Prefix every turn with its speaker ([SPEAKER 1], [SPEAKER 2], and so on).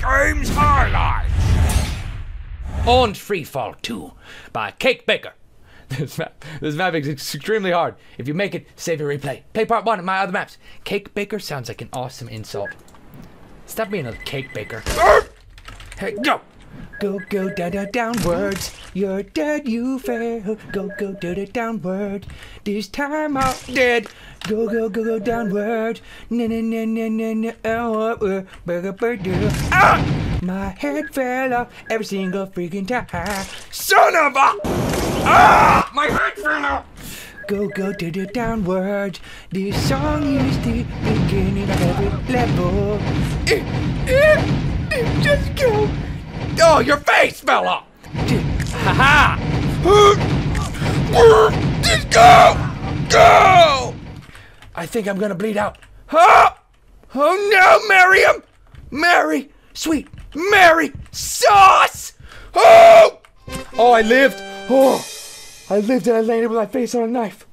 [SPEAKER 1] Games highlights.
[SPEAKER 2] Orange Free Fall 2 by Cake Baker. This map, this map is extremely hard. If you make it, save your replay. Play part one of my other maps. Cake Baker sounds like an awesome insult. Stop being a cake baker. Hey, go! Go, go, da da downwards. You're dead, you fail. Go, go, da da downward. This time I'm dead. Go, go, go, go downward. Na na na na na na. Oh, uh, burger, burger. Ah! My head fell off every single freaking time.
[SPEAKER 1] Son of a. Ah! My head fell off.
[SPEAKER 2] Go, go, da da downward. This song is the beginning of every level. Eh, eh.
[SPEAKER 1] Oh, your face fell off.
[SPEAKER 2] Ha
[SPEAKER 1] Just go. Go.
[SPEAKER 2] I think I'm gonna bleed out. Ah!
[SPEAKER 1] Oh no, Miriam.
[SPEAKER 2] Mary, sweet
[SPEAKER 1] Mary. Sauce. Oh.
[SPEAKER 2] Oh, I lived. Oh, I lived and I landed with my face on a knife.